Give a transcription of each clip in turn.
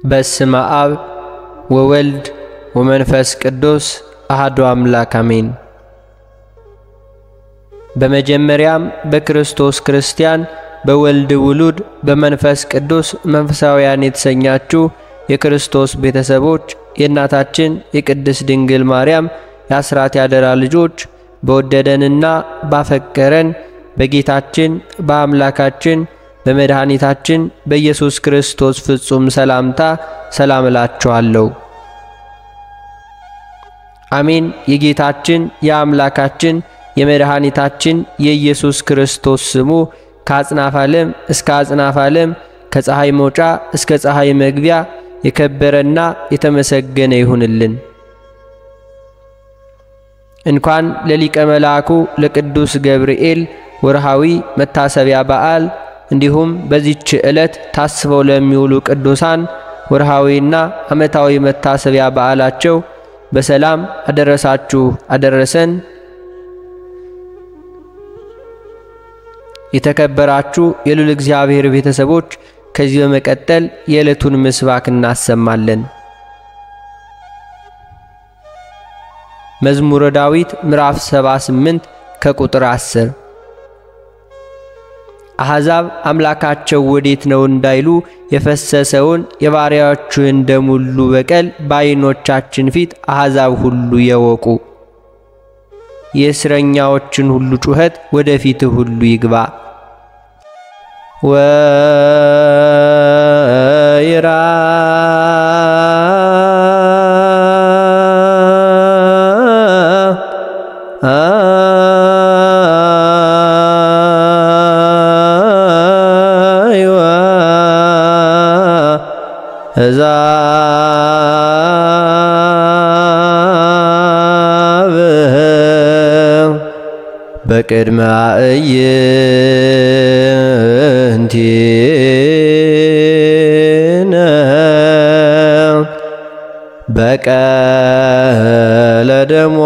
በስመ አብ ወወልድ ወመንፈስ ቅዱስ አሐዱ አምላክ አሜን። በመጀመሪያም በክርስቶስ ክርስቲያን በወልድ ውሉድ በመንፈስ ቅዱስ መንፈሳውያን የተሰኛችሁ የክርስቶስ ቤተሰቦች የእናታችን የቅድስት ድንግል ማርያም የአስራት ያደራ ልጆች በወደደንና ባፈቀረን በጌታችን በአምላካችን በመድኃኒታችን በኢየሱስ ክርስቶስ ፍጹም ሰላምታ ሰላም እላችኋለሁ። አሜን። የጌታችን የአምላካችን የመድኃኒታችን የኢየሱስ ክርስቶስ ስሙ ከአጽናፍ ዓለም እስከ አጽናፍ ዓለም ከፀሐይ መውጫ እስከ ፀሐይ መግቢያ የከበረና የተመሰገነ ይሁንልን። እንኳን ለሊቀ መልአኩ ለቅዱስ ገብርኤል ወርሃዊ መታሰቢያ በዓል እንዲሁም በዚች ዕለት ታስበው ለሚውሉ ቅዱሳን ወርሃዊና ዓመታዊ መታሰቢያ በዓላቸው በሰላም አደረሳችሁ አደረሰን። የተከበራችሁ የልዑል እግዚአብሔር ቤተሰቦች ከዚህ በመቀጠል የዕለቱን ምስባክ እናሰማለን። መዝሙረ ዳዊት ምዕራፍ 78 ከቁጥር 10 አሕዛብ አምላካቸው ወዴት ነው እንዳይሉ የፈሰሰውን የባሪያዎችህን ደም ሁሉ በቀል በዓይኖቻችን ፊት አሕዛብ ሁሉ የወቁ። የእስረኛዎችን ሁሉ ጩኸት ወደ ፊትህ ሁሉ ይግባ። ወይራ እዛ በቅድመ አዕይንቲነ በቀለ ደሞሙ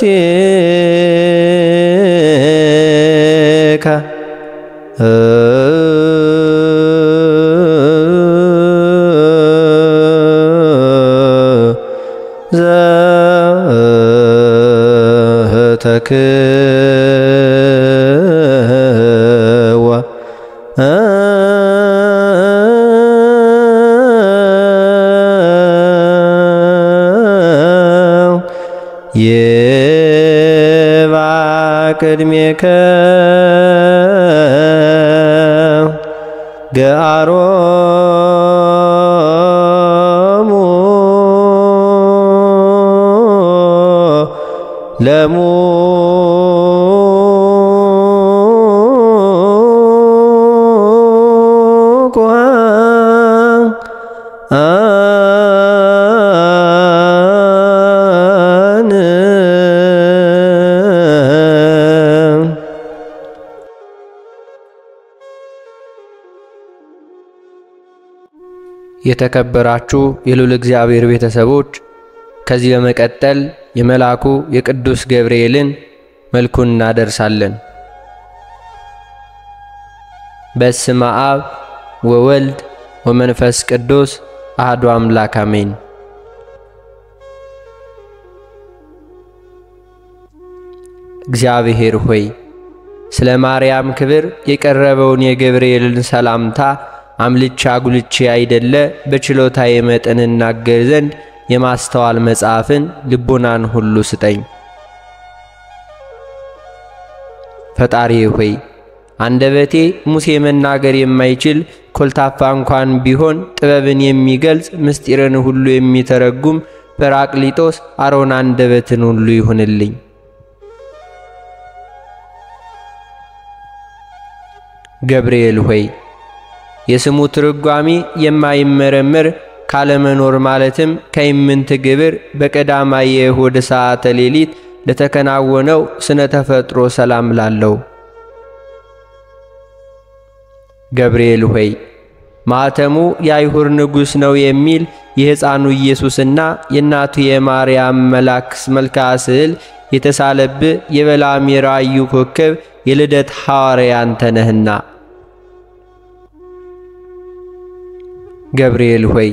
teka za ቅድሜከ ገአሮሙ የተከበራችሁ የልዑል እግዚአብሔር ቤተሰቦች ከዚህ በመቀጠል የመልአኩ የቅዱስ ገብርኤልን መልኩን እናደርሳለን። በስመ አብ ወወልድ ወመንፈስ ቅዱስ አሐዱ አምላክ አሜን። እግዚአብሔር ሆይ ስለ ማርያም ክብር የቀረበውን የገብርኤልን ሰላምታ አምልቻ ጉልቼ አይደለ በችሎታዬ መጠን እናገር ዘንድ የማስተዋል መጽሐፍን ልቦናን ሁሉ ስጠኝ። ፈጣሪ ሆይ አንደበቴ ሙሴ መናገር የማይችል ኮልታፋ እንኳን ቢሆን ጥበብን የሚገልጽ ምስጢርን ሁሉ የሚተረጉም ጰራቅሊጦስ አሮን አንደበትን ሁሉ ይሁንልኝ። ገብርኤል ሆይ የስሙ ትርጓሜ የማይመረመር ካለመኖር ማለትም ከይምንት ግብር በቀዳማይ የእሁድ ሰዓተ ሌሊት ለተከናወነው ስነ ተፈጥሮ ሰላም ላለው ገብርኤል ሆይ ማኅተሙ የአይሁድ ንጉሥ ነው የሚል የሕፃኑ ኢየሱስና የእናቱ የማርያም መልአክ መልክዓ ስዕል የተሳለብህ የራእዩ ኮከብ የልደት ሐዋርያ አንተ ነህና። ገብርኤል ሆይ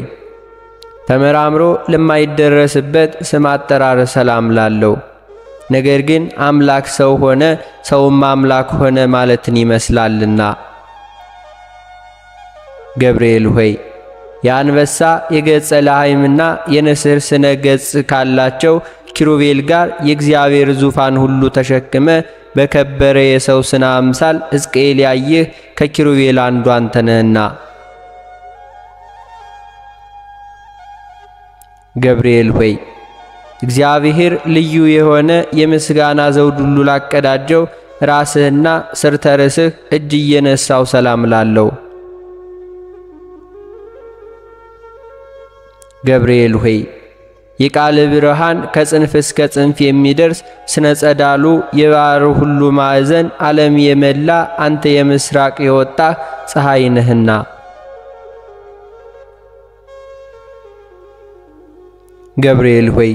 ተመራምሮ ለማይደረስበት ስም አጠራር ሰላም ላለው ነገር ግን አምላክ ሰው ሆነ ሰውም አምላክ ሆነ ማለትን ይመስላልና። ገብርኤል ሆይ የአንበሳ የገጸ ለሐይምና የንስር ስነ ገጽ ካላቸው ኪሩቤል ጋር የእግዚአብሔር ዙፋን ሁሉ ተሸክመ በከበረ የሰው ስነ አምሳል ሕዝቅኤል ያየህ ከኪሩቤል አንዱ አንተ ገብርኤል ሆይ እግዚአብሔር ልዩ የሆነ የምስጋና ዘውድ ሁሉ ላቀዳጀው ራስህና ስርተ ርስህ እጅ እየነሳው ሰላም ላለው ገብርኤል ሆይ የቃል ብርሃን ከጽንፍ እስከ ጽንፍ የሚደርስ ስነ ጸዳሉ የባሕር ሁሉ ማዕዘን ዓለም የመላ አንተ የምስራቅ የወጣህ ፀሐይ ነህና። ገብርኤል ሆይ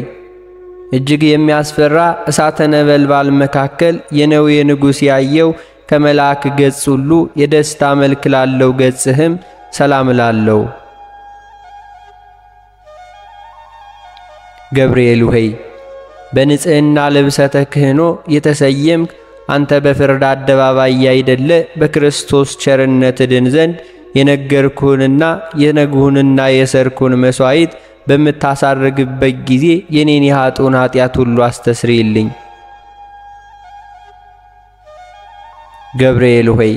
እጅግ የሚያስፈራ እሳተ ነበልባል መካከል የነዌ ንጉሥ ያየው ከመልአክ ገጽ ሁሉ የደስታ መልክ ላለው ገጽህም ሰላም ላለው። ገብርኤል ሆይ በንጽሕና ልብሰ ተክህኖ የተሰየምክ አንተ በፍርድ አደባባይ ያይደለ በክርስቶስ ቸርነት ድን ዘንድ የነገርኩህንና የነግሁንና የሰርኩን መሥዋዕት በምታሳርግበት ጊዜ የኔን የኃጡን ኃጢአት ሁሉ አስተስርይልኝ። ገብርኤል ሆይ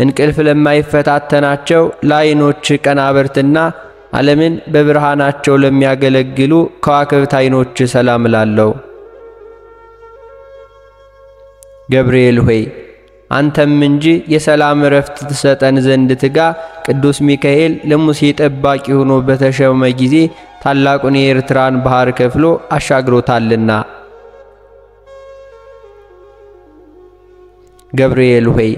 እንቅልፍ ለማይፈታተናቸው ለዓይኖች ቀናብርትና ዓለምን በብርሃናቸው ለሚያገለግሉ ከዋክብት ዓይኖች ሰላም ላለው ገብርኤል ሆይ አንተም እንጂ የሰላም እረፍት ትሰጠን ዘንድ ትጋ። ቅዱስ ሚካኤል ለሙሴ ጠባቂ ሆኖ በተሾመ ጊዜ ታላቁን የኤርትራን ባሕር ከፍሎ አሻግሮታልና። ገብርኤል ሆይ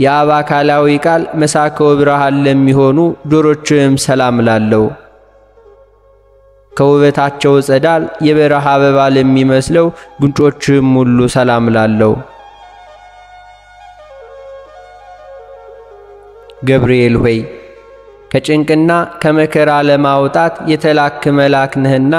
የአብ አካላዊ ቃል መሳከወ ብርሃን ለሚሆኑ ጆሮችህም ሰላም ላለው ከውበታቸው ጸዳል የበረሃ አበባ ለሚመስለው ጉንጮችህም ሁሉ ሰላም ላለው ገብርኤል ሆይ ከጭንቅና ከመከራ ለማውጣት የተላክ መልአክ ነህና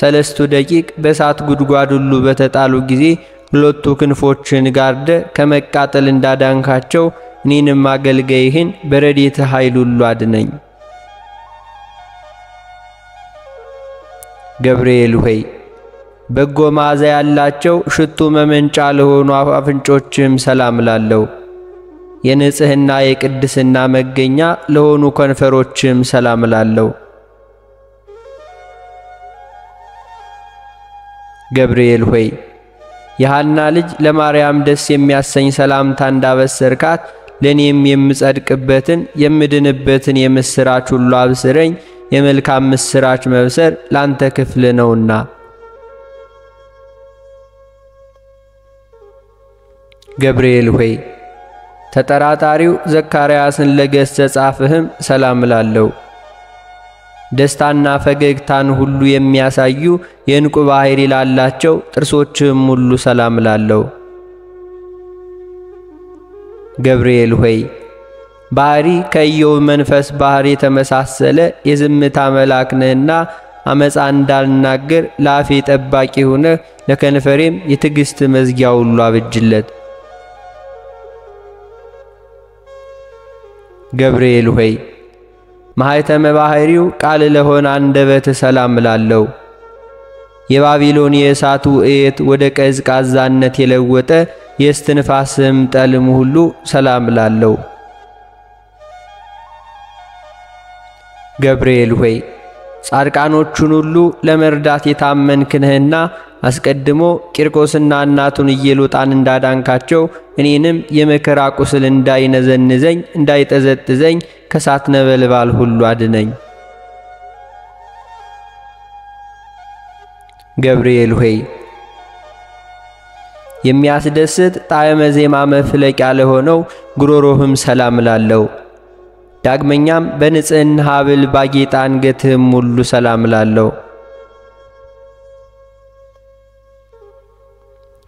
ሰለስቱ ደቂቅ በእሳት ጉድጓድ ሁሉ በተጣሉ ጊዜ ሁለቱ ክንፎችን ጋርደ ከመቃጠል እንዳዳንካቸው እኔንም አገልጋይህን በረድኤተ ኃይል ሁሉ አድነኝ። ገብርኤል ሆይ በጎ መዓዛ ያላቸው ሽቱ መመንጫ ለሆኑ አፍንጮችም ሰላም ላለው የንጽሕና የቅድስና መገኛ ለሆኑ ከንፈሮችም ሰላም ላለው ገብርኤል ሆይ የሐና ልጅ ለማርያም ደስ የሚያሰኝ ሰላምታ እንዳበሰርካት ለእኔም የምጸድቅበትን የምድንበትን የምሥራች ሁሉ አብስረኝ። የመልካም ምስራች መብሰር ላንተ ክፍል ነውና። ገብርኤል ሆይ ተጠራጣሪው ዘካርያስን ለገሰ ጻፍህም ሰላም ላለው ደስታና ፈገግታን ሁሉ የሚያሳዩ የዕንቁ ባሕሪ ላላቸው ጥርሶችህም ሁሉ ሰላም ላለው ገብርኤል ሆይ ባሕሪ ከኢዮብ መንፈስ ባሕሪ የተመሳሰለ የዝምታ መልአክ ነህና አመፃ እንዳልናገር ለአፌ ጠባቂ ሆነህ ለከንፈሬም የትዕግሥት መዝጊያ ሁሉ አብጅለት። ገብርኤል ሆይ ማኅተመ ባሕሪው ቃል ለሆነ አንደበት ሰላም ላለው የባቢሎን የእሳቱ እየት ወደ ቀዝቃዛነት የለወጠ የእስትንፋስም ጠልም ሁሉ ሰላም ላለው ገብርኤል ሆይ ጻድቃኖቹን ሁሉ ለመርዳት የታመንክንህና አስቀድሞ ቂርቆስና እናቱን ኢየሉጣን እንዳዳንካቸው እኔንም የመከራ ቁስል እንዳይነዘንዘኝ እንዳይጠዘጥዘኝ ከሳት ነበልባል ሁሉ አድነኝ። ገብርኤል ሆይ የሚያስደስት ጣዕመ ዜማ መፍለቂያ ለሆነው ጉሮሮህም ሰላም ላለው ዳግመኛም በንጽሕና ሐብል ባጌጠ አንገትህም ሁሉ ሰላም እላለሁ።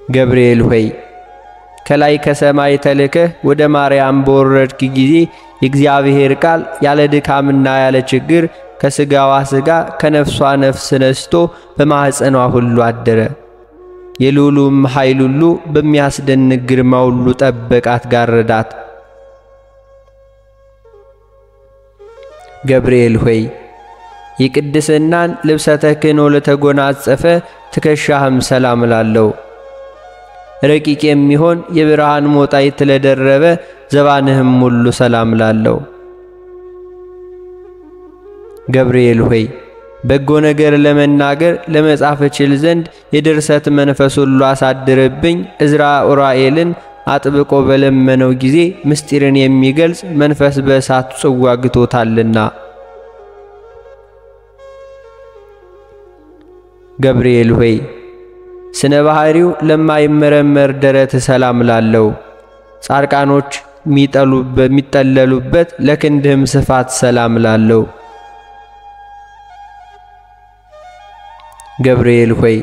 ገብርኤል ሆይ ከላይ ከሰማይ ተልከህ ወደ ማርያም በወረድክ ጊዜ የእግዚአብሔር ቃል ያለ ድካምና ያለ ችግር ከሥጋዋ ሥጋ ከነፍሷ ነፍስ ነስቶ በማኅፀኗ ሁሉ አደረ። የልዑሉም ኃይል ሁሉ በሚያስደንቅ ግርማ ሁሉ ጠበቃት፣ ጋረዳት። ገብርኤል ሆይ የቅድስናን ልብሰ ተክህኖ ለተጎናጸፈ ትከሻህም ሰላም እላለሁ። ረቂቅ የሚሆን የብርሃን ሞጣይት ለደረበ ዘባንህም ሁሉ ሰላም እላለሁ። ገብርኤል ሆይ በጎ ነገር ለመናገር ለመጻፍ እችል ዘንድ የድርሰት መንፈስ ሁሉ አሳድርብኝ። ዕዝራ ኡራኤልን አጥብቆ በለመነው ጊዜ ምስጢርን የሚገልጽ መንፈስ በእሳት ጽዋ ግቶታልና። ገብርኤል ሆይ ስነ ባህሪው ለማይመረመር ደረት ሰላም ላለው ጻድቃኖች የሚጠለሉበት ለክንድህም ስፋት ሰላም ላለው ገብርኤል ሆይ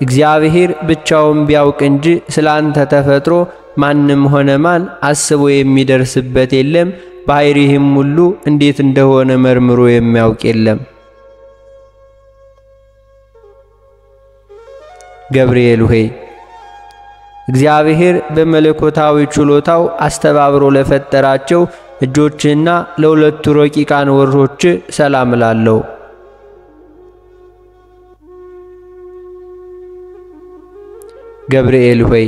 እግዚአብሔር ብቻውን ቢያውቅ እንጂ ስለ አንተ ተፈጥሮ ማንም ሆነ ማን አስቦ የሚደርስበት የለም። ባሕሪህም ሁሉ እንዴት እንደሆነ መርምሮ የሚያውቅ የለም። ገብርኤል ሆይ እግዚአብሔር በመለኮታዊ ችሎታው አስተባብሮ ለፈጠራቸው እጆችና ለሁለቱ ረቂቃን ወሮች ሰላም እላለሁ። ገብርኤል ሆይ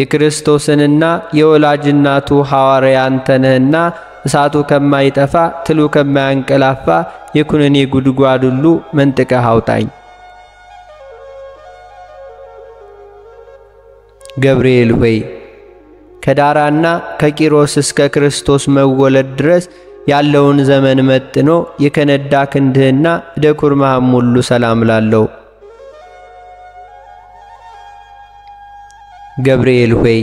የክርስቶስንና የወላጅ እናቱ ሐዋርያ አንተ ነህና እሳቱ ከማይጠፋ ትሉ ከማያንቀላፋ የኩነኔ ጉድጓድ ሁሉ መንጥቀህ አውጣኝ። ገብርኤል ሆይ ከዳራና ከቂሮስ እስከ ክርስቶስ መወለድ ድረስ ያለውን ዘመን መጥኖ የከነዳ ክንድህና እደ ኩርማህም ሁሉ ሰላም ላለው ገብርኤል ሆይ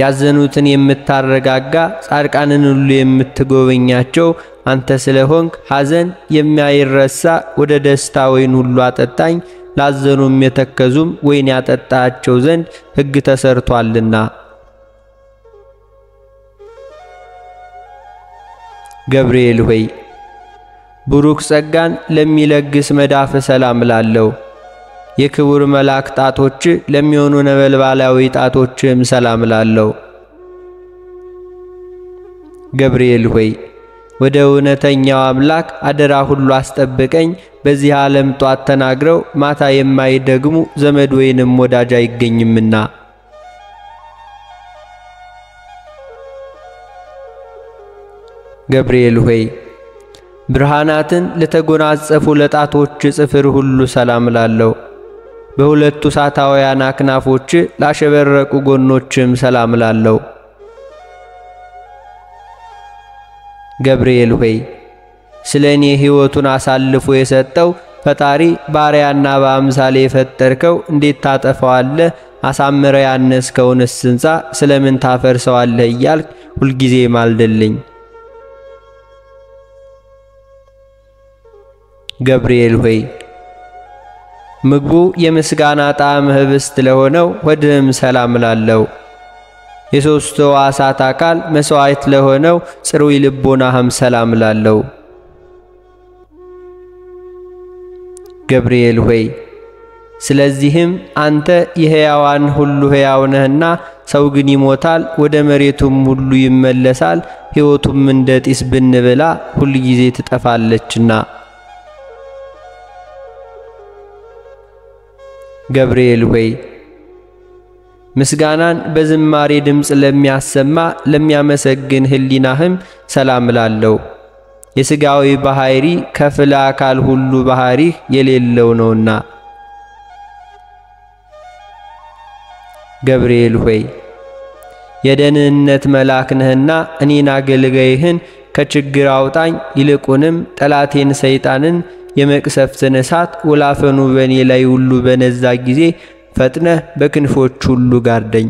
ያዘኑትን የምታረጋጋ ጻድቃንን ሁሉ የምትጎበኛቸው አንተ ስለሆንክ ሐዘን የማይረሳ ወደ ደስታ ወይን ሁሉ አጠጣኝ። ላዘኑም የተከዙም ወይን ያጠጣቸው ዘንድ ሕግ ተሰርቷልና። ገብርኤል ሆይ ብሩክ ጸጋን ለሚለግስ መዳፍ ሰላም ላለው የክቡር መልአክ ጣቶች ለሚሆኑ ነበልባላዊ ጣቶችም ሰላም ላለው። ገብርኤል ሆይ ወደ እውነተኛው አምላክ አደራ ሁሉ አስጠብቀኝ። በዚህ ዓለም ጧት ተናግረው ማታ የማይደግሙ ዘመድ ወይንም ወዳጅ አይገኝምና። ገብርኤል ሆይ ብርሃናትን ለተጎናጸፉ ለጣቶች ጽፍር ሁሉ ሰላም ላለው በሁለቱ ሳታውያን አክናፎች ላሸበረቁ ጎኖችም ሰላም ላለው። ገብርኤል ሆይ ስለ እኔ ሕይወቱን አሳልፎ የሰጠው ፈጣሪ ባሪያና በአምሳሌ የፈጠርከው እንዴት ታጠፋዋለህ? አሳምረ ያነስከውንስ ሕንፃ ስለምን ታፈርሰዋለህ? እያልክ ሁልጊዜ ማልድልኝ። ገብርኤል ሆይ ምግቡ የምስጋና ጣዕም ኅብስት ለሆነው ወድህም ሰላም ላለው የሦስቱ ሕዋሳት አካል መሥዋዕት ለሆነው ጽሩይ ልቦናህም ሰላም ላለው። ገብርኤል ሆይ ስለዚህም አንተ የሕያዋን ሁሉ ሕያው ነህና፣ ሰው ግን ይሞታል፣ ወደ መሬቱም ሁሉ ይመለሳል። ሕይወቱም እንደ ጢስ ብንብላ ሁል ጊዜ ትጠፋለችና። ገብርኤል ሆይ ምስጋናን በዝማሬ ድምፅ ለሚያሰማ ለሚያመሰግን ሕሊናህም ሰላም ላለው የሥጋዊ ባሕሪ ከፍለ አካል ሁሉ ባሕሪህ የሌለው ነውና። ገብርኤል ሆይ የደህንነት መልአክ ነህና እኔን አገልጋይህን ከችግር አውጣኝ። ይልቁንም ጠላቴን ሰይጣንን የመቅሰፍትን እሳት ወላፈኑ በእኔ ላይ ሁሉ በነዛ ጊዜ ፈጥነህ በክንፎች ሁሉ ጋርደኝ።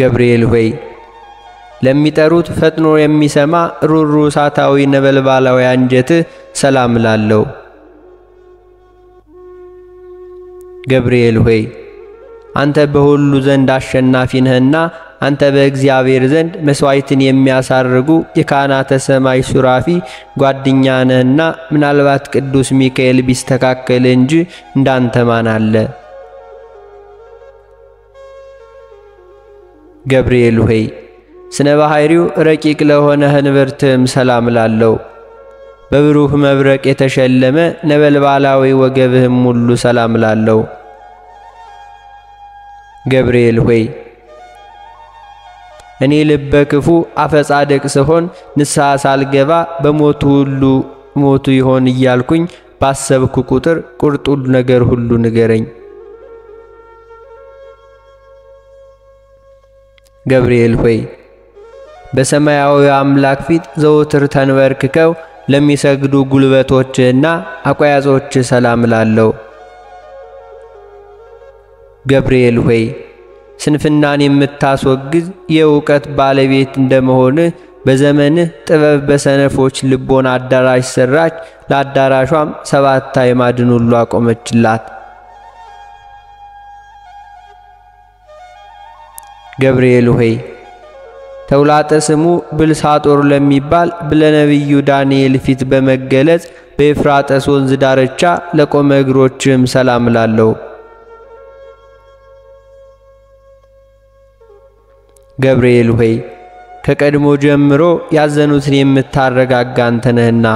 ገብርኤል ሆይ ለሚጠሩት ፈጥኖ የሚሰማ ሩሩ እሳታዊ ነበልባላዊ አንጀትህ ሰላም ላለው። ገብርኤል ሆይ አንተ በሁሉ ዘንድ አሸናፊ ነህና አንተ በእግዚአብሔር ዘንድ መሥዋዕትን የሚያሳርጉ የካህናተ ሰማይ ሱራፊ ጓደኛ ነህና ምናልባት ቅዱስ ሚካኤል ቢስተካከል እንጂ እንዳንተ ማን አለ? ገብርኤል ሆይ ስነ ባሕሪው ረቂቅ ለሆነ ህንብርትህም ሰላም ላለው። በብሩህ መብረቅ የተሸለመ ነበልባላዊ ወገብህም ሁሉ ሰላም ላለው። ገብርኤል ሆይ እኔ ልበ ክፉ አፈጻደቅ ስሆን ንስሐ ሳልገባ በሞቱ ሁሉ ሞቱ ይሆን እያልኩኝ ባሰብኩ ቁጥር ቁርጡን ነገር ሁሉ ንገረኝ። ገብርኤል ሆይ በሰማያዊ አምላክ ፊት ዘወትር ተንበርክከው ለሚሰግዱ ጉልበቶችህና አቋያጾችህ ሰላም ላለው። ገብርኤል ሆይ ስንፍናን የምታስወግዝ የእውቀት ባለቤት እንደመሆንህ በዘመንህ ጥበብ በሰነፎች ልቦና አዳራሽ ሰራች፣ ለአዳራሿም ሰባት አዕማድን ሁሉ አቆመችላት። ገብርኤል ሆይ ተውላጠ ስሙ ብልሳጦር ለሚባል ብለነቢዩ ዳንኤል ፊት በመገለጽ በኤፍራጠስ ወንዝ ዳርቻ ለቆመ እግሮችህም ሰላም ላለው። ገብርኤል ሆይ ከቀድሞ ጀምሮ ያዘኑትን የምታረጋጋ አንተ ነህና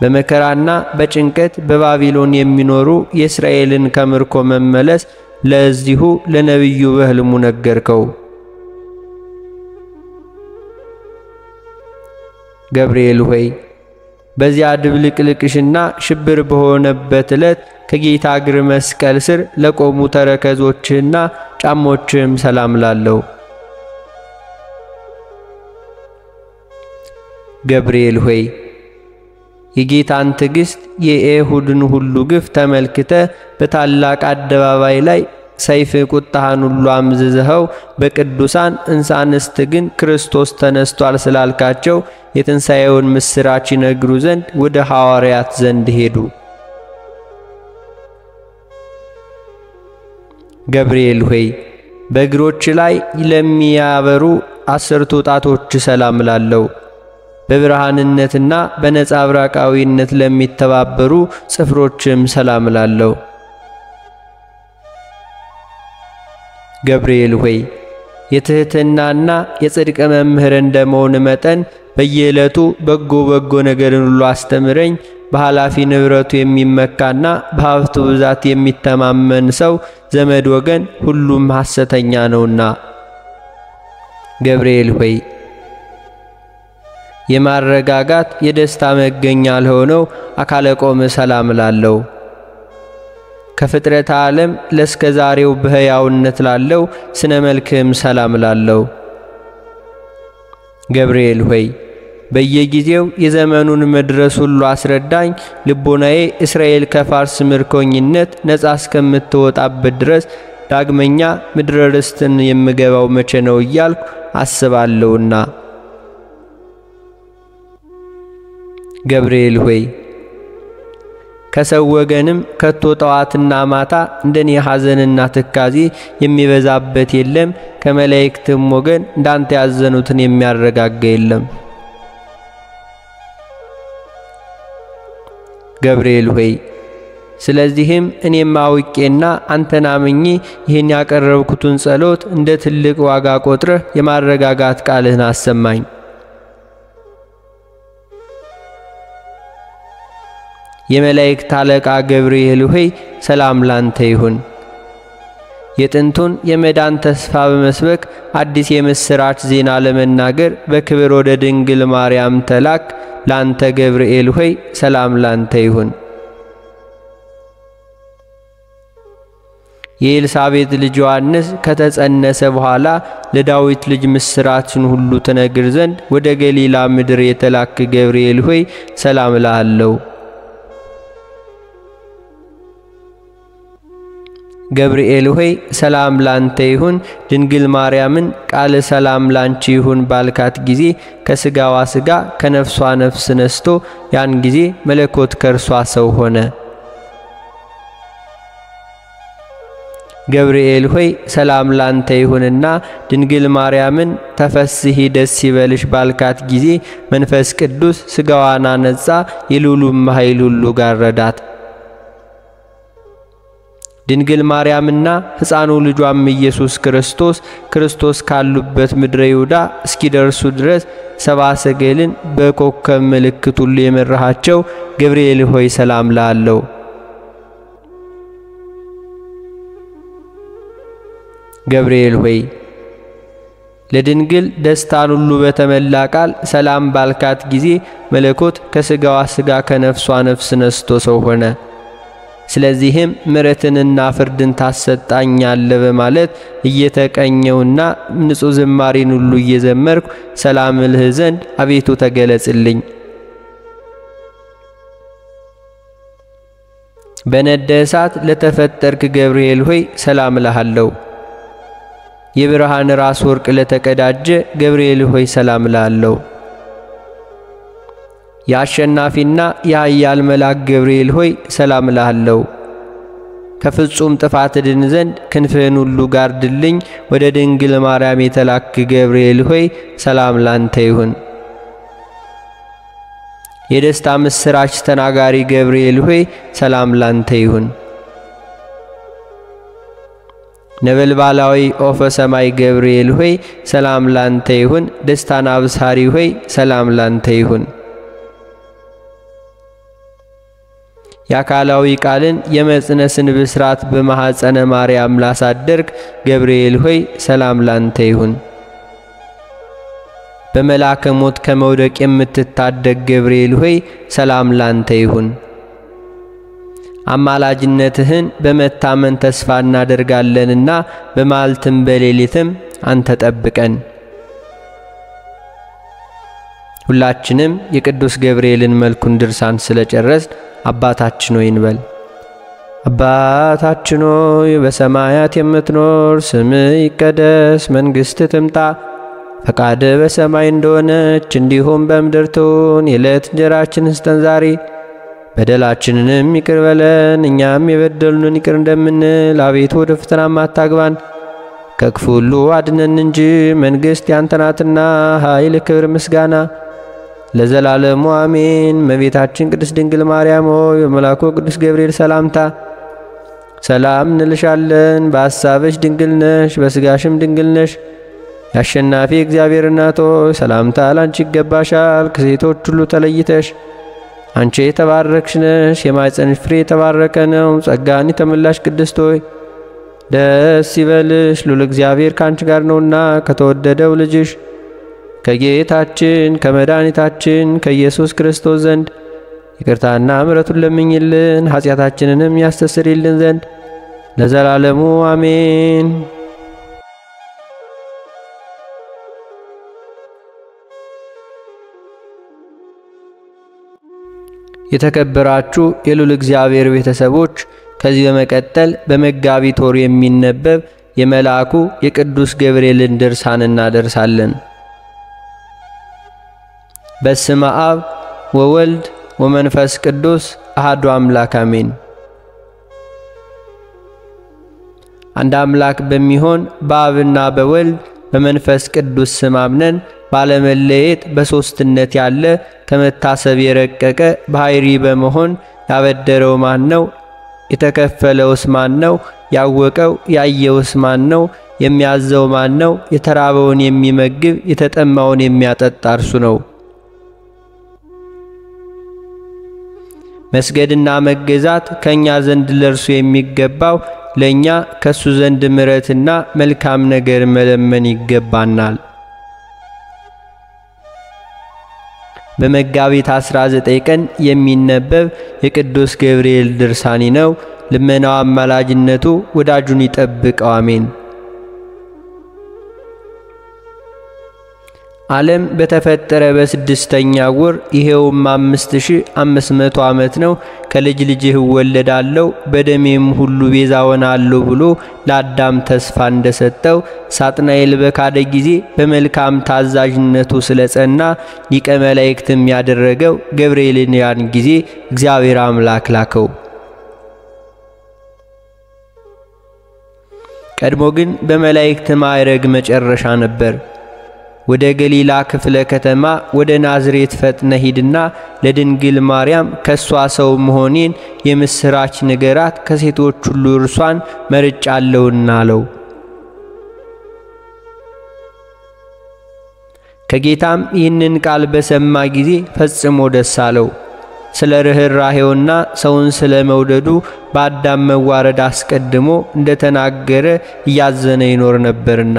በመከራና በጭንቀት በባቢሎን የሚኖሩ የእስራኤልን ከምርኮ መመለስ ለዚሁ ለነቢዩ በሕልሙ ነገርከው። ገብርኤል ሆይ በዚያ ድብልቅልቅሽና ሽብር በሆነበት ዕለት ከጌታ እግር መስቀል ስር ለቆሙ ተረከዞችህና ጫሞችህም ሰላም ላለው። ገብርኤል ሆይ የጌታን ትዕግሥት የኤሁድን ሁሉ ግፍ ተመልክተ በታላቅ አደባባይ ላይ ሰይፍ ቁጣህን ሁሉ አምዝዝኸው በቅዱሳን እንሳንስት ግን ክርስቶስ ተነስቷል ስላልካቸው የትንሣኤውን ምስራች ይነግሩ ዘንድ ወደ ሐዋርያት ዘንድ ሄዱ። ገብርኤል ሆይ በእግሮች ላይ ለሚያበሩ አስርቱ ጣቶች ሰላም ላለው። በብርሃንነትና በነጸብራቃዊነት ለሚተባበሩ ጽፍሮችም ሰላም ላለው። ገብርኤል ሆይ የትሕትናና የጽድቅ መምህር እንደመሆን መጠን በየዕለቱ በጎ በጎ ነገርን ሁሉ አስተምረኝ። በኃላፊ ንብረቱ የሚመካና በሀብቱ ብዛት የሚተማመን ሰው ዘመድ ወገን ሁሉም ሐሰተኛ ነውና። ገብርኤል ሆይ የማረጋጋት የደስታ መገኛ ለሆነው አካለ ቆም ሰላም ላለው ከፍጥረተ ዓለም ለእስከ ዛሬው በሕያውነት ላለው ስነ መልክም ሰላም ላለው። ገብርኤል ሆይ በየጊዜው የዘመኑን መድረስ ሁሉ አስረዳኝ። ልቦናዬ እስራኤል ከፋርስ ምርኮኝነት ነፃ እስከምትወጣበት ድረስ ዳግመኛ ምድረ ርስትን የምገባው መቼ ነው እያልኩ አስባለሁና። ገብርኤል ሆይ ከሰው ወገንም ከቶ ጠዋትና ማታ እንደኔ ሐዘንና ትካዜ የሚበዛበት የለም። ከመላእክትም ወገን እንዳንተ ያዘኑትን የሚያረጋጋ የለም። ገብርኤል ሆይ ስለዚህም እኔም አውቄና አንተን አምኜ ይህን ያቀረብኩትን ጸሎት እንደ ትልቅ ዋጋ ቆጥረህ የማረጋጋት ቃልህን አሰማኝ። የመላእክት አለቃ ገብርኤል ሆይ ሰላም ላንተ ይሁን። የጥንቱን የመዳን ተስፋ በመስበክ አዲስ የምስራች ዜና ለመናገር በክብር ወደ ድንግል ማርያም ተላክ። ላንተ ገብርኤል ሆይ ሰላም ላንተ ይሁን። የኤልሳቤጥ ልጅ ዮሐንስ ከተጸነሰ በኋላ ለዳዊት ልጅ ምስራችን ሁሉ ትነግር ዘንድ ወደ ገሊላ ምድር የተላክ ገብርኤል ሆይ ሰላም እልሃለሁ። ገብርኤል ሆይ ሰላም ላንተ ይሁን፣ ድንግል ማርያምን ቃል ሰላም ላንቺ ይሁን ባልካት ጊዜ ከስጋዋ ስጋ ከነፍሷ ነፍስ ነስቶ ያን ጊዜ መለኮት ከእርሷ ሰው ሆነ። ገብርኤል ሆይ ሰላም ላንተ ይሁንና ድንግል ማርያምን ተፈስሂ ደስ ይበልሽ ባልካት ጊዜ መንፈስ ቅዱስ ስጋዋን አነጻ፣ የልዑሉም ኃይል ሁሉ ጋረዳት። ድንግል ማርያምና ሕፃኑ ልጇም ኢየሱስ ክርስቶስ ክርስቶስ ካሉበት ምድረ ይሁዳ እስኪደርሱ ድረስ ሰብአ ሰገልን በኮከብ ምልክት ሁሉ የመራሃቸው ገብርኤል ሆይ ሰላም ላለው ገብርኤል ሆይ ለድንግል ደስታን ሁሉ በተመላ ቃል ሰላም ባልካት ጊዜ መለኮት ከሥጋዋ ሥጋ ከነፍሷ ነፍስ ነስቶ ሰው ሆነ። ስለዚህም ምሕረትንና ፍርድን ታሰጣኛለ በማለት እየተቀኘውና ንጹሕ ዝማሬን ሁሉ እየዘመርኩ ሰላም እልህ ዘንድ አቤቱ ተገለጽልኝ። በነደ እሳት ለተፈጠርክ ገብርኤል ሆይ ሰላም እልሃለሁ። የብርሃን ራስ ወርቅ ለተቀዳጀ ገብርኤል ሆይ ሰላም እልሃለሁ። የአሸናፊና የኃያል መልአክ ገብርኤል ሆይ ሰላም እልሃለሁ። ከፍጹም ጥፋት ድን ዘንድ ክንፍህን ሁሉ ጋርድልኝ። ወደ ድንግል ማርያም የተላክ ገብርኤል ሆይ ሰላም ላንተ ይሁን። የደስታ ምስራች ተናጋሪ ገብርኤል ሆይ ሰላም ላንተ ይሁን። ነበልባላዊ ኦፈ ሰማይ ገብርኤል ሆይ ሰላም ላንተ ይሁን። ደስታን አብሳሪ ሆይ ሰላም ላንተ ይሁን። የአካላዊ ቃልን የመጽነስን ብስራት በማኅፀነ ማርያም ላሳደርግ ገብርኤል ሆይ ሰላም ላንተ ይሁን። በመልአከ ሞት ከመውደቅ የምትታደግ ገብርኤል ሆይ ሰላም ላንተ ይሁን። አማላጅነትህን በመታመን ተስፋ እናደርጋለንና በመዓልትም በሌሊትም አንተ ጠብቀን። ሁላችንም የቅዱስ ገብርኤልን መልኩን ድርሳን ስለጨረስ አባታችን ሆይ እንበል። አባታችን ሆይ በሰማያት የምትኖር፣ ስምህ ይቀደስ፣ መንግሥትህ ትምጣ፣ ፈቃድህ በሰማይ እንደሆነች እንዲሁም በምድር ትሁን። የዕለት እንጀራችንን ስጠን ዛሬ፣ በደላችንንም ይቅር በለን እኛም የበደሉንን ይቅር እንደምንል፣ አቤቱ ወደ ፈተናም አታግባን ከክፉ ሁሉ አድነን እንጂ መንግሥት ያንተ ናትና፣ ኃይል፣ ክብር፣ ምስጋና ለዘላለሙ አሜን። እመቤታችን ቅድስት ድንግል ማርያም ሆይ በመልአኩ ቅዱስ ገብርኤል ሰላምታ ሰላም እንልሻለን። በሐሳብሽ ድንግል ነሽ፣ በሥጋሽም ድንግል ነሽ። የአሸናፊ እግዚአብሔር እናት ሆይ ሰላምታ ላንቺ ይገባሻል። ከሴቶች ሁሉ ተለይተሽ አንቺ የተባረክሽ ነሽ፣ የማኅፀንሽ ፍሬ የተባረከ ነው። ጸጋን የተመላሽ ቅድስት ሆይ ደስ ይበልሽ፣ ሉል እግዚአብሔር ከአንቺ ጋር ነውና ከተወደደው ልጅሽ ከጌታችን ከመድኃኒታችን ከኢየሱስ ክርስቶስ ዘንድ ይቅርታና ምሕረቱን ለምኝልን ኃጢአታችንንም ያስተሰርይልን ዘንድ ለዘላለሙ አሜን። የተከበራችሁ የሉል እግዚአብሔር ቤተሰቦች ከዚህ በመቀጠል በመጋቢት ወር የሚነበብ የመልአኩ የቅዱስ ገብርኤልን ድርሳን እናደርሳለን። በስመ አብ ወወልድ ወመንፈስ ቅዱስ አሐዱ አምላክ አሜን። አንድ አምላክ በሚሆን በአብና በወልድ በመንፈስ ቅዱስ ስም አምነን ባለመለየት በሦስትነት ያለ ከመታሰብ የረቀቀ ባሕሪ በመሆን ያበደረው ማን ነው? የተከፈለውስ ማን ነው? ያወቀው ያየውስ ማን ነው? የሚያዘው ማን ነው? የተራበውን የሚመግብ የተጠማውን የሚያጠጣ እርሱ ነው። መስገድና መገዛት ከእኛ ዘንድ ለእርሱ የሚገባው ለእኛ ከእሱ ዘንድ ምሕረትና መልካም ነገር መለመን ይገባናል። በመጋቢት 19 ቀን የሚነበብ የቅዱስ ገብርኤል ድርሳኒ ነው። ልመናው አማላጅነቱ ወዳጁን ይጠብቀው፣ አሜን። ዓለም በተፈጠረ በስድስተኛ ወር ይሄውም አምስት ሺህ አምስት መቶ ዓመት ነው። ከልጅ ልጅህ እወለዳለሁ በደሜም ሁሉ ቤዛ ሆናለሁ ብሎ ለአዳም ተስፋ እንደሰጠው ሳጥናኤል በካደ ጊዜ በመልካም ታዛዥነቱ ስለጸና ሊቀ መላእክትም ያደረገው ገብርኤልን ያን ጊዜ እግዚአብሔር አምላክ ላከው። ቀድሞ ግን በመላእክት ማዕረግ መጨረሻ ነበር። ወደ ገሊላ ክፍለ ከተማ ወደ ናዝሬት ፈጥነ ሂድና ለድንግል ማርያም ከሷ ሰው መሆኔን የምስራች ንገራት፣ ከሴቶች ሁሉ እርሷን መርጫለሁና አለው። ከጌታም ይህንን ቃል በሰማ ጊዜ ፈጽሞ ደስ አለው። ስለ ርኅራሄውና ሰውን ስለ መውደዱ በአዳም መዋረድ አስቀድሞ እንደተናገረ እያዘነ ይኖር ነበርና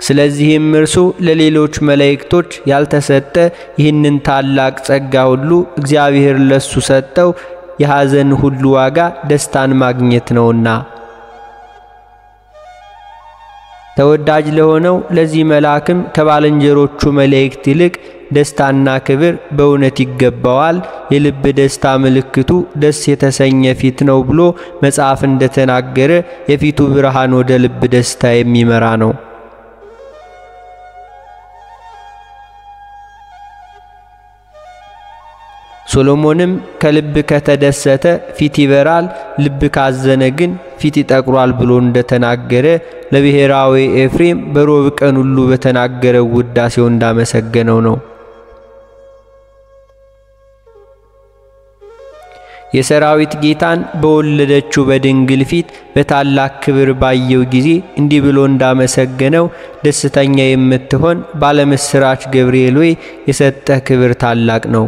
ስለዚህም እርሱ ለሌሎች መላእክቶች ያልተሰጠ ይህንን ታላቅ ጸጋ ሁሉ እግዚአብሔር ለሱ ሰጠው። የሐዘን ሁሉ ዋጋ ደስታን ማግኘት ነውና ተወዳጅ ለሆነው ለዚህ መልአክም ከባልንጀሮቹ መላእክት ይልቅ ደስታና ክብር በእውነት ይገባዋል። የልብ ደስታ ምልክቱ ደስ የተሰኘ ፊት ነው ብሎ መጽሐፍ እንደተናገረ የፊቱ ብርሃን ወደ ልብ ደስታ የሚመራ ነው። ሶሎሞንም ከልብ ከተደሰተ ፊት ይበራል፣ ልብ ካዘነ ግን ፊት ይጠቁራል ብሎ እንደተናገረ ለብሔራዊ ኤፍሬም በሮብ ቀን ሁሉ በተናገረው ውዳሴው እንዳመሰገነው ነው። የሰራዊት ጌታን በወለደችው በድንግል ፊት በታላቅ ክብር ባየው ጊዜ እንዲህ ብሎ እንዳመሰገነው ደስተኛ የምትሆን ባለምስራች ገብርኤል ሆይ የሰጠህ ክብር ታላቅ ነው።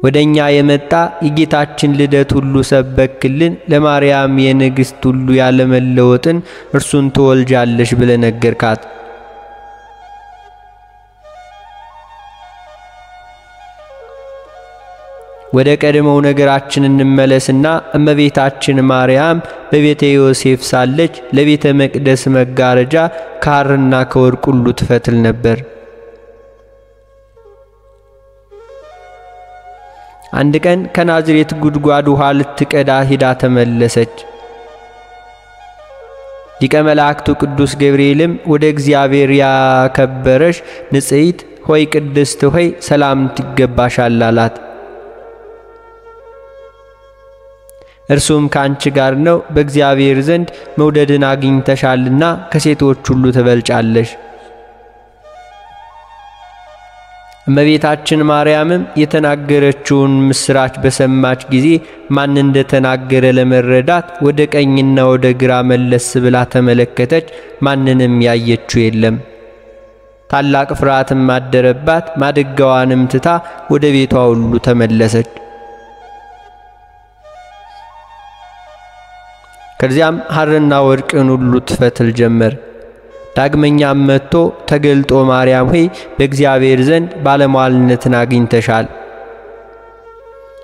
ወደ እኛ የመጣ የጌታችን ልደት ሁሉ ሰበክልን። ለማርያም የንግሥት ሁሉ ያለመለወጥን እርሱን ትወልጃለሽ ብለ ነገርካት። ወደ ቀድሞው ነገራችን እንመለስና እመቤታችን ማርያም በቤተ ዮሴፍ ሳለች ለቤተ መቅደስ መጋረጃ ከሐርና ከወርቅ ሁሉ ትፈትል ነበር። አንድ ቀን ከናዝሬት ጉድጓድ ውሃ ልትቀዳ ሂዳ ተመለሰች። ሊቀ መላእክቱ ቅዱስ ገብርኤልም ወደ እግዚአብሔር ያከበረሽ ንጽሕት ሆይ ቅድስት ሆይ ሰላምታ ይገባሻል አላት። እርሱም ከአንቺ ጋር ነው፣ በእግዚአብሔር ዘንድ መውደድን አግኝተሻልና ከሴቶች ሁሉ ትበልጫለሽ። እመቤታችን ማርያምም የተናገረችውን ምስራች በሰማች ጊዜ ማን እንደተናገረ ለመረዳት ወደ ቀኝና ወደ ግራ መለስ ብላ ተመለከተች። ማንንም ያየችው የለም። ታላቅ ፍርሃትም አደረባት። ማድጋዋንም ትታ ወደ ቤቷ ሁሉ ተመለሰች። ከዚያም ሐርና ወርቅን ሁሉ ትፈትል ጀመር። ዳግመኛም መጥቶ ተገልጦ ማርያም ሆይ በእግዚአብሔር ዘንድ ባለሟልነትን አግኝተሻል።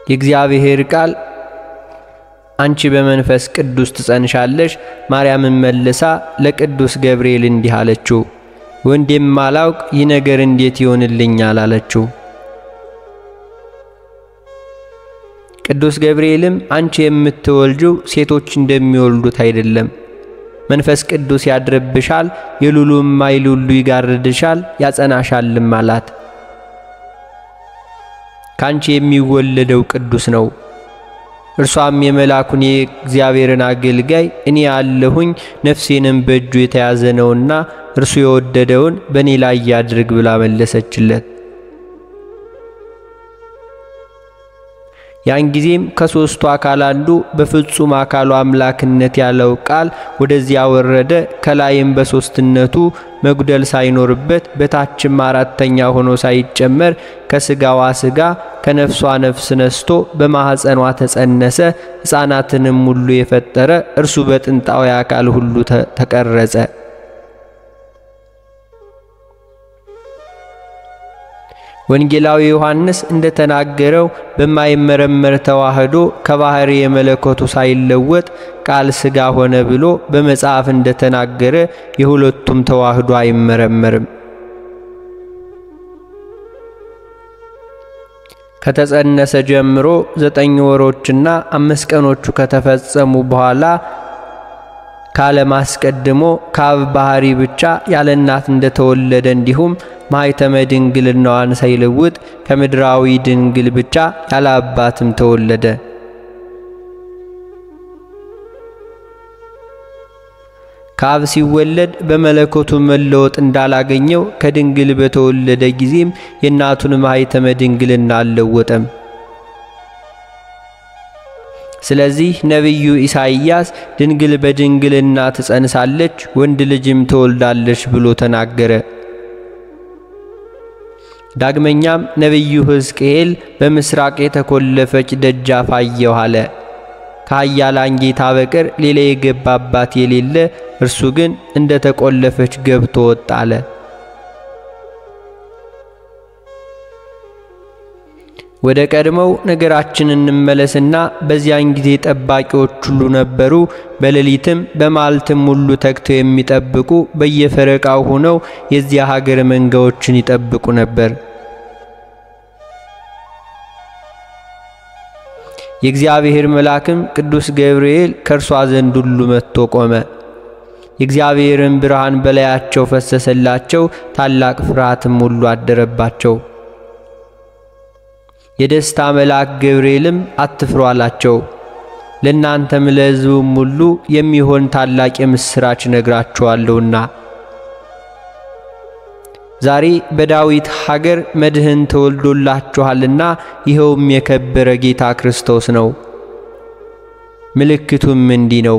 የእግዚአብሔር ቃል አንቺ በመንፈስ ቅዱስ ትጸንሻለሽ። ማርያምን መልሳ ለቅዱስ ገብርኤል እንዲህ አለችው፣ ወንድ የማላውቅ ይህ ነገር እንዴት ይሆንልኛል? አለችው። ቅዱስ ገብርኤልም አንቺ የምትወልጂው ሴቶች እንደሚወልዱት አይደለም መንፈስ ቅዱስ ያድርብሻል፣ የሉሉም ሁሉ ይጋርድሻል፣ ያጸናሻልም አላት። ካንቺ የሚወለደው ቅዱስ ነው። እርሷም የመልአኩን የእግዚአብሔርን አገልጋይ እኔ ያለሁኝ ነፍሴንም በእጁ የተያዘ ነውና እርሱ የወደደውን በእኔ ላይ ያድርግ ብላ መለሰችለት። ያን ጊዜም ከሦስቱ አካል አንዱ በፍጹም አካሉ አምላክነት ያለው ቃል ወደዚያ ወረደ። ከላይም በሦስትነቱ መጉደል ሳይኖርበት በታችም አራተኛ ሆኖ ሳይጨመር ከሥጋዋ ሥጋ ከነፍሷ ነፍስ ነስቶ በማኅፀኗ ተጸነሰ። ሕፃናትንም ሁሉ የፈጠረ እርሱ በጥንታዊ አካል ሁሉ ተቀረጸ። ወንጌላዊ ዮሐንስ እንደተናገረው በማይመረመር ተዋህዶ ከባሕሪ የመለኮቱ ሳይለወጥ ቃል ሥጋ ሆነ ብሎ በመጽሐፍ እንደተናገረ የሁለቱም ተዋህዶ አይመረመርም። ከተጸነሰ ጀምሮ ዘጠኝ ወሮችና አምስት ቀኖቹ ከተፈጸሙ በኋላ ከዓለም አስቀድሞ ከአብ ባሕሪ ብቻ ያለ እናት እንደተወለደ እንዲሁም ማኅተመ ድንግልናዋን ሳይለውጥ ከምድራዊ ድንግል ብቻ ያለ አባትም ተወለደ። ከአብ ሲወለድ በመለኮቱ መለወጥ እንዳላገኘው ከድንግል በተወለደ ጊዜም የእናቱን ማኅተመ ድንግልና አልለወጠም። ስለዚህ ነቢዩ ኢሳይያስ ድንግል በድንግልና ትጸንሳለች፣ ወንድ ልጅም ትወልዳለች ብሎ ተናገረ። ዳግመኛም ነቢዩ ሕዝቅኤል በምስራቅ የተኰለፈች ደጃፍ አየሁ አለ። ከኃያላን ጌታ በቀር ሌላ የገባባት የሌለ እርሱ ግን እንደ ተቈለፈች ገብቶ ወጣ አለ። ወደ ቀድሞው ነገራችን እንመለስና በዚያን ጊዜ ጠባቂዎች ሁሉ ነበሩ። በሌሊትም በማልትም ሁሉ ተግተው የሚጠብቁ በየፈረቃው ሆነው የዚያ ሀገር መንጋዎችን ይጠብቁ ነበር። የእግዚአብሔር መልአክም ቅዱስ ገብርኤል ከእርሷ ዘንድ ሁሉ መጥቶ ቆመ። የእግዚአብሔርን ብርሃን በላያቸው ፈሰሰላቸው፣ ታላቅ ፍርሃትም ሁሉ አደረባቸው። የደስታ መልአክ ገብርኤልም አትፍሩ አላቸው። ለእናንተም ለሕዝቡም ሁሉ የሚሆን ታላቅ የምሥራች ነግራችኋለሁና ዛሬ በዳዊት ሀገር መድህን ተወልዶላችኋልና ይኸውም የከበረ ጌታ ክርስቶስ ነው። ምልክቱም እንዲህ ነው።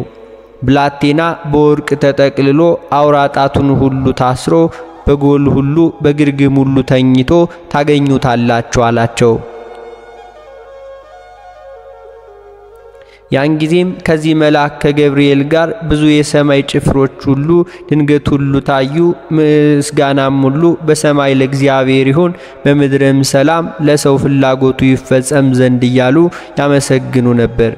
ብላቴና በወርቅ ተጠቅልሎ አውራ ጣቱን ሁሉ ታስሮ በጎል ሁሉ በግርግም ሁሉ ተኝቶ ታገኙታላችሁ አላቸው። ያን ጊዜም ከዚህ መልአክ ከገብርኤል ጋር ብዙ የሰማይ ጭፍሮች ሁሉ ድንገት ሁሉ ታዩ። ምስጋናም ሁሉ በሰማይ ለእግዚአብሔር ይሁን፣ በምድርም ሰላም ለሰው ፍላጎቱ ይፈጸም ዘንድ እያሉ ያመሰግኑ ነበር።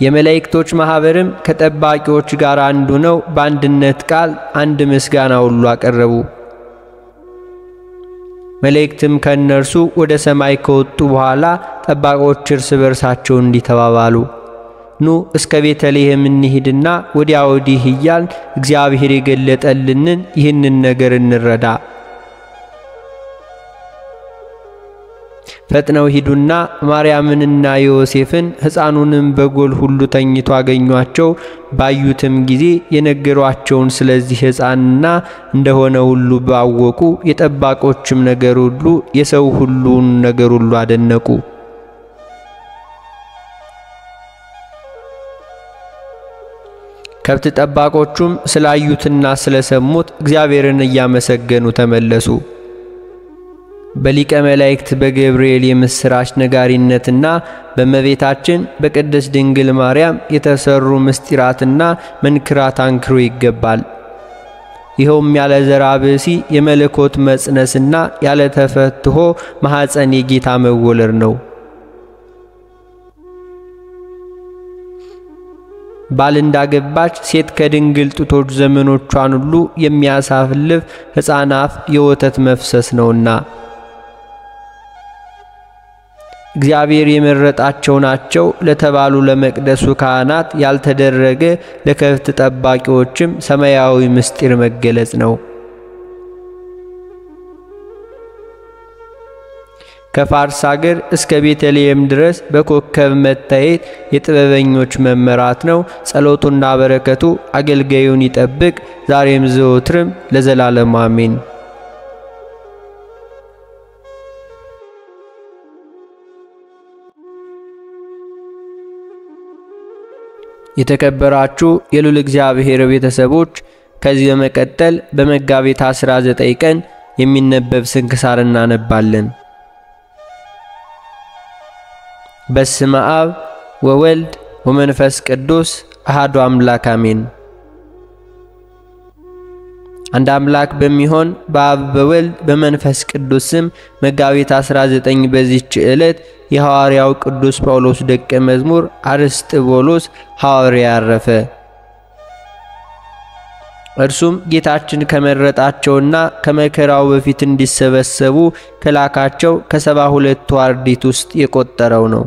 የመላእክቶች ማኅበርም ከጠባቂዎች ጋር አንዱ ነው። በአንድነት ቃል አንድ ምስጋና ሁሉ አቀረቡ። መላእክትም ከእነርሱ ወደ ሰማይ ከወጡ በኋላ ጠባቆች እርስ በርሳቸው እንዲህ ተባባሉ፣ ኑ እስከ ቤተልሔም እንሂድና ወዲያ ወዲህ እያልን እግዚአብሔር የገለጠልንን ይህንን ነገር እንረዳ። ፈጥነው ሂዱና ማርያምንና ዮሴፍን ሕፃኑንም በጎል ሁሉ ተኝቶ አገኟቸው። ባዩትም ጊዜ የነገሯቸውን ስለዚህ ሕፃንና እንደሆነ ሁሉ ባወቁ፣ የጠባቆችም ነገር ሁሉ የሰው ሁሉን ነገር ሁሉ አደነቁ። ከብት ጠባቆቹም ስላዩትና ስለሰሙት እግዚአብሔርን እያመሰገኑ ተመለሱ። በሊቀ መላእክት በገብርኤል የምሥራች ነጋሪነትና በእመቤታችን በቅድስት ድንግል ማርያም የተሰሩ ምስጢራትና መንክራት አንክሮ ይገባል። ይኸውም ያለ ዘራ ብእሲ የመለኮት መጽነስና ያለ ተፈትሖ ማኅፀን የጌታ መወለድ ነው። ባል እንዳገባች ሴት ከድንግል ጡቶች ዘመኖቿን ሁሉ የሚያሳልፍ ሕፃን አፍ የወተት መፍሰስ ነውና እግዚአብሔር የመረጣቸው ናቸው ለተባሉ ለመቅደሱ ካህናት ያልተደረገ ለከብት ጠባቂዎችም ሰማያዊ ምስጢር መገለጽ ነው። ከፋርስ አገር እስከ ቤተልሔም ድረስ በኮከብ መታየት የጥበበኞች መመራት ነው። ጸሎቱና በረከቱ አገልጋዩን ይጠብቅ ዛሬም ዘወትርም ለዘላለሙ አሜን። የተከበራችሁ የልዑል እግዚአብሔር ቤተሰቦች ከዚህ በመቀጠል በመጋቢት 19 ቀን የሚነበብ ስንክሳር እናነባለን። በስመ አብ ወወልድ ወመንፈስ ቅዱስ አሐዱ አምላክ አሜን። አንድ አምላክ በሚሆን በአብ በወልድ በመንፈስ ቅዱስ ስም መጋቢት 19 በዚህች ዕለት የሐዋርያው ቅዱስ ጳውሎስ ደቀ መዝሙር አርስጥቦሎስ ሐዋርያ አረፈ። እርሱም ጌታችን ከመረጣቸውና ከመከራው በፊት እንዲሰበሰቡ ከላካቸው ከሰባ ሁለቱ አርድእት ውስጥ የቆጠረው ነው።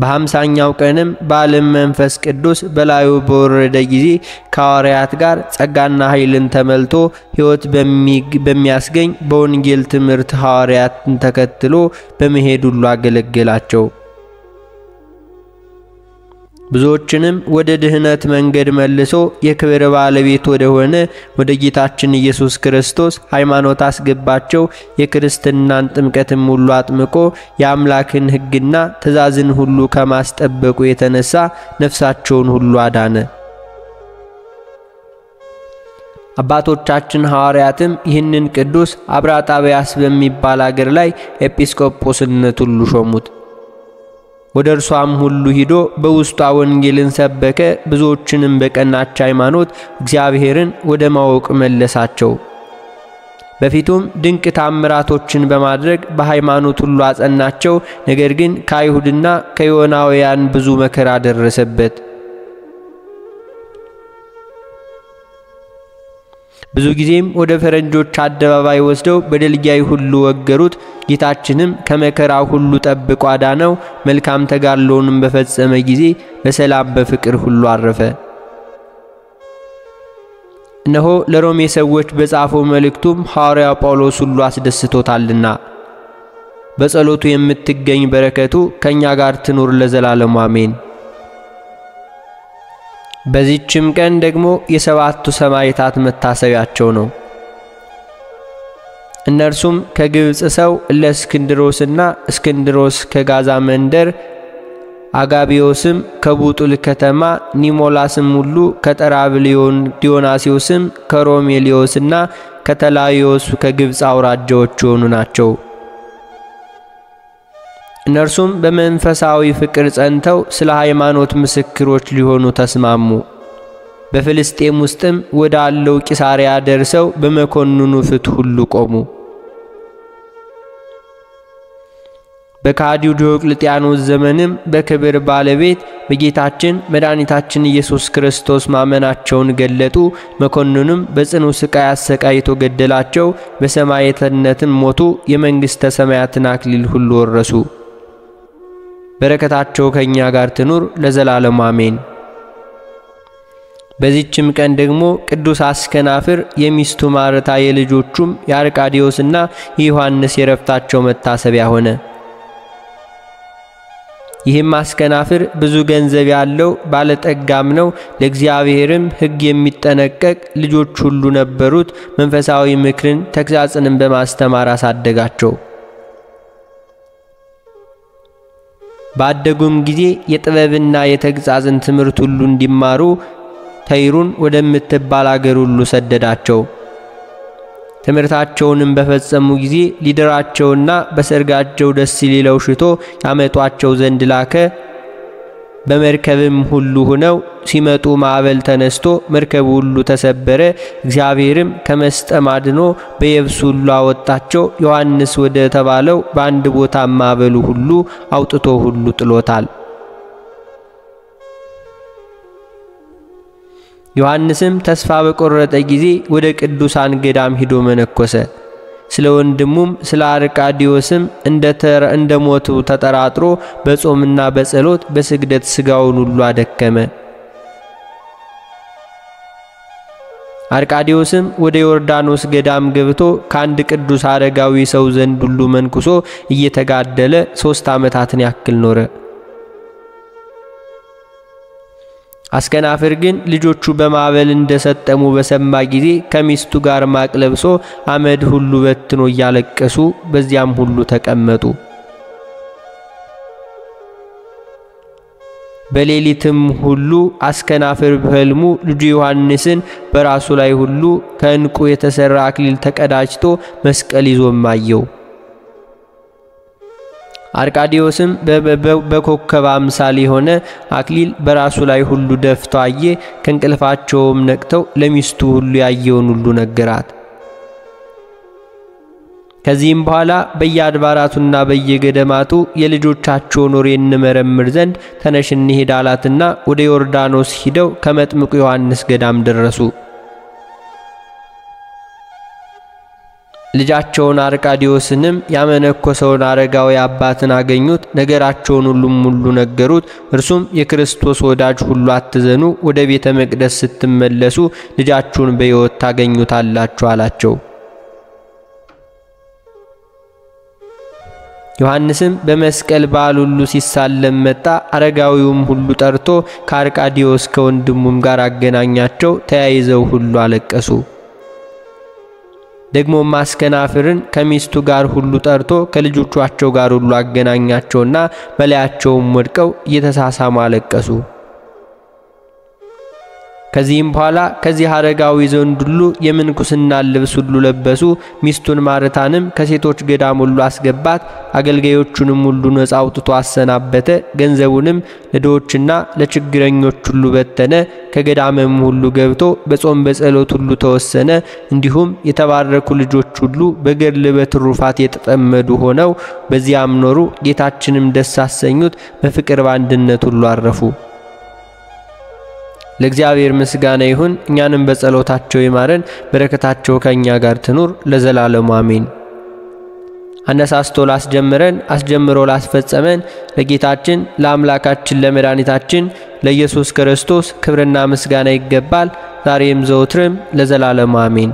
በሃምሳኛው ቀንም በዓለም መንፈስ ቅዱስ በላዩ በወረደ ጊዜ ከሐዋርያት ጋር ጸጋና ኃይልን ተመልቶ ሕይወት በሚያስገኝ በወንጌል ትምህርት ሐዋርያትን ተከትሎ በመሄድ ሁሉ አገለገላቸው። ብዙዎችንም ወደ ድህነት መንገድ መልሶ የክብር ባለቤት ወደ ሆነ ወደ ጌታችን ኢየሱስ ክርስቶስ ሃይማኖት አስገባቸው። የክርስትናን ጥምቀትም ሁሉ አጥምቆ የአምላክን ሕግና ትእዛዝን ሁሉ ከማስጠበቁ የተነሳ ነፍሳቸውን ሁሉ አዳነ። አባቶቻችን ሐዋርያትም ይህንን ቅዱስ አብራጣቢያስ በሚባል አገር ላይ ኤጲስቆጶስነት ሁሉ ሾሙት። ወደ እርሷም ሁሉ ሂዶ በውስጧ ወንጌልን ሰበከ። ብዙዎችንም በቀናች ሃይማኖት እግዚአብሔርን ወደ ማወቅ መለሳቸው። በፊቱም ድንቅ ታምራቶችን በማድረግ በሃይማኖት ሁሉ አጸናቸው። ነገር ግን ከአይሁድና ከዮናውያን ብዙ መከራ ደረሰበት። ብዙ ጊዜም ወደ ፈረንጆች አደባባይ ወስደው በደልጋይ ሁሉ ወገሩት። ጌታችንም ከመከራው ሁሉ ጠብቆ አዳነው። መልካም ተጋድሎውንም በፈጸመ ጊዜ በሰላም በፍቅር ሁሉ አረፈ። እነሆ ለሮሜ ሰዎች በጻፈው መልእክቱም ሐዋርያው ጳውሎስ ሁሉ አስደስቶታልና በጸሎቱ የምትገኝ በረከቱ ከእኛ ጋር ትኑር ለዘላለሙ አሜን። በዚህችም ቀን ደግሞ የሰባቱ ሰማዕታት መታሰቢያቸው ነው። እነርሱም ከግብፅ ሰው ለእስክንድሮስና እስክንድሮስ ከጋዛ መንደር፣ አጋቢዮስም ከቡጡል ከተማ፣ ኒሞላስም ሁሉ ከጠራብልዮን፣ ዲዮናሲዮስም ከሮሜሊዮስና ከተላዮስ ከግብፅ አውራጃዎች የሆኑ ናቸው። እነርሱም በመንፈሳዊ ፍቅር ጸንተው ስለ ሃይማኖት ምስክሮች ሊሆኑ ተስማሙ። በፍልስጤም ውስጥም ወደ አለው ቂሳርያ ደርሰው በመኮንኑ ፊት ሁሉ ቆሙ። በካዲው ዲዮቅልጥያኖስ ዘመንም በክብር ባለቤት በጌታችን መድኃኒታችን ኢየሱስ ክርስቶስ ማመናቸውን ገለጡ። መኮንኑም በጽኑ ሥቃይ አሰቃይቶ ገደላቸው። በሰማዕትነትም ሞቱ። የመንግሥተ ሰማያትን አክሊል ሁሉ ወረሱ። በረከታቸው ከእኛ ጋር ትኑር ለዘላለሙ አሜን። በዚችም ቀን ደግሞ ቅዱስ አስከናፍር የሚስቱ ማርታ የልጆቹም የአርቃዲዮስና የዮሐንስ የረፍታቸው መታሰቢያ ሆነ። ይህም አስከናፍር ብዙ ገንዘብ ያለው ባለጠጋም ነው። ለእግዚአብሔርም ሕግ የሚጠነቀቅ ልጆች ሁሉ ነበሩት። መንፈሳዊ ምክርን ተግሣጽንም በማስተማር አሳደጋቸው። ባደጉም ጊዜ የጥበብና የተግሣጽን ትምህርት ሁሉ እንዲማሩ ተይሩን ወደምትባል አገር ሁሉ ሰደዳቸው። ትምህርታቸውንም በፈጸሙ ጊዜ ሊድራቸውና በሰርጋቸው ደስ ሊለው ሽቶ ያመጧቸው ዘንድ ላከ። በመርከብም ሁሉ ሆነው ሲመጡ ማዕበል ተነስቶ መርከቡ ሁሉ ተሰበረ። እግዚአብሔርም ከመስጠም አድኖ በየብስ ሁሉ አወጣቸው። ዮሐንስ ወደ ተባለው በአንድ ቦታ ማዕበሉ ሁሉ አውጥቶ ሁሉ ጥሎታል። ዮሐንስም ተስፋ በቆረጠ ጊዜ ወደ ቅዱሳን ገዳም ሂዶ መነኮሰ። ስለ ወንድሙም ስለ አርቃዲዮስም እንደ ሞቱ ተጠራጥሮ በጾምና በጸሎት በስግደት ሥጋውን ሁሉ አደከመ። አርቃዲዮስም ወደ ዮርዳኖስ ገዳም ገብቶ ከአንድ ቅዱስ አረጋዊ ሰው ዘንድ ሁሉ መንኩሶ እየተጋደለ ሦስት ዓመታትን ያክል ኖረ። አስከናፍር ግን ልጆቹ በማዕበል እንደሰጠሙ በሰማ ጊዜ ከሚስቱ ጋር ማቅ ለብሶ አመድ ሁሉ በትኖ እያለቀሱ በዚያም ሁሉ ተቀመጡ። በሌሊትም ሁሉ አስከናፍር በሕልሙ ልጁ ዮሐንስን በራሱ ላይ ሁሉ ከዕንቁ የተሠራ አክሊል ተቀዳጅቶ መስቀል ይዞም አየው። አርቃዲዮስም በኮከብ አምሳል የሆነ አክሊል በራሱ ላይ ሁሉ ደፍቶ አየ። ከእንቅልፋቸውም ነቅተው ለሚስቱ ሁሉ ያየውን ሁሉ ነገራት። ከዚህም በኋላ በየአድባራቱና በየገደማቱ የልጆቻቸውን ወሬ እንመረምር ዘንድ ተነሽ እንሂድ አላትና ወደ ዮርዳኖስ ሂደው ከመጥምቁ ዮሐንስ ገዳም ደረሱ። ልጃቸውን አርቃዲዮስንም ያመነኮሰውን አረጋዊ አባትን አገኙት። ነገራቸውን ሁሉም ሁሉ ነገሩት። እርሱም የክርስቶስ ወዳጅ ሁሉ አትዘኑ፣ ወደ ቤተ መቅደስ ስትመለሱ ልጃችሁን በሕይወት ታገኙታላችሁ አላቸው። ዮሐንስም በመስቀል በዓል ሁሉ ሲሳለም መጣ። አረጋዊውም ሁሉ ጠርቶ ከአርቃዲዮስ ከወንድሙም ጋር አገናኛቸው። ተያይዘው ሁሉ አለቀሱ። ደግሞ ማስከናፍርን ከሚስቱ ጋር ሁሉ ጠርቶ ከልጆቻቸው ጋር ሁሉ አገናኛቸውና በላያቸውም ወድቀው እየተሳሳሙ አለቀሱ። ከዚህም በኋላ ከዚህ አረጋዊ ዘንድ ሁሉ የምንኩስናን ልብስ ሁሉ ለበሱ። ሚስቱን ማርታንም ከሴቶች ገዳም ሁሉ አስገባት። አገልጋዮቹንም ሁሉ ነጻ አውጥቶ አሰናበተ። ገንዘቡንም ለድሆችና ለችግረኞች ሁሉ በተነ። ከገዳምም ሁሉ ገብቶ በጾም በጸሎት ሁሉ ተወሰነ። እንዲሁም የተባረኩ ልጆች ሁሉ በገድል በትሩፋት የተጠመዱ ሆነው በዚያም ኖሩ። ጌታችንም ደስ አሰኙት። በፍቅር በአንድነት ሁሉ አረፉ። ለእግዚአብሔር ምስጋና ይሁን። እኛንም በጸሎታቸው ይማረን፣ በረከታቸው ከእኛ ጋር ትኑር ለዘላለሙ አሜን። አነሳስቶ ላስጀምረን አስጀምሮ ላስፈጸመን ለጌታችን ለአምላካችን ለመድኃኒታችን ለኢየሱስ ክርስቶስ ክብርና ምስጋና ይገባል፣ ዛሬም ዘወትርም ለዘላለሙ አሜን።